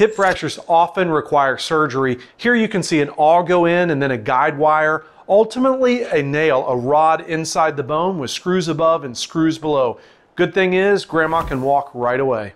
Hip fractures often require surgery. Here you can see an awl go in and then a guide wire. Ultimately, a nail, a rod inside the bone with screws above and screws below. Good thing is, grandma can walk right away.